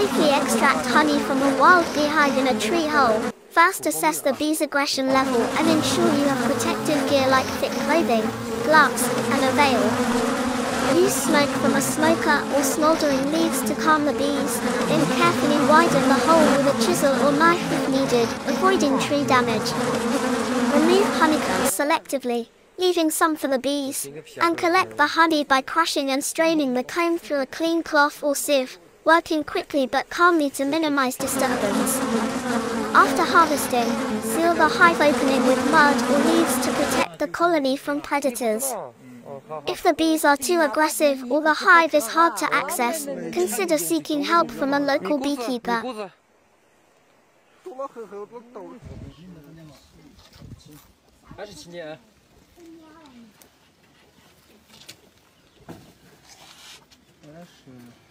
Safely extract honey from a wild beehive in a tree hole. First assess the bee's aggression level and ensure you have protective gear like thick clothing, gloves, and a veil. Use smoke from a smoker or smoldering leaves to calm the bees, then carefully widen the hole with a chisel or knife if needed, avoiding tree damage. Remove honeycombs selectively, leaving some for the bees, and collect the honey by crushing and straining the comb through a clean cloth or sieve, working quickly but calmly to minimize disturbance. After harvesting, seal the hive opening with mud or leaves to protect the colony from predators. If the bees are too aggressive or the hive is hard to access, consider seeking help from a local beekeeper. Хорошо.